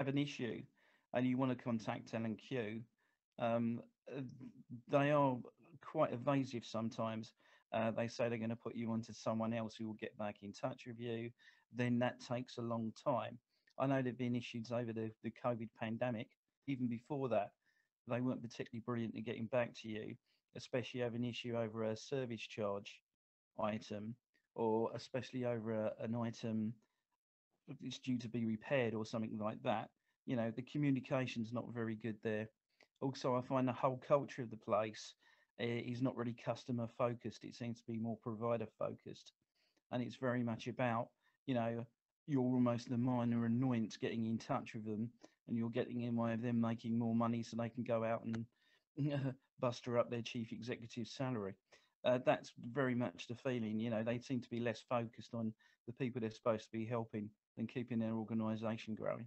have an issue and you want to contact L&Q, um, they are quite evasive sometimes. Uh, they say they're going to put you onto someone else who will get back in touch with you. Then that takes a long time. I know there've been issues over the, the COVID pandemic. Even before that, they weren't particularly brilliant at getting back to you, especially over an issue over a service charge item or especially over a, an item that's due to be repaired or something like that. You know, the communication's not very good there. Also, I find the whole culture of the place uh, is not really customer focused. It seems to be more provider focused. And it's very much about, you know, you're almost the minor annoyance getting in touch with them and you're getting in way of them making more money so they can go out and buster up their chief executive salary. Uh, that's very much the feeling. You know, they seem to be less focused on the people they're supposed to be helping than keeping their organisation growing.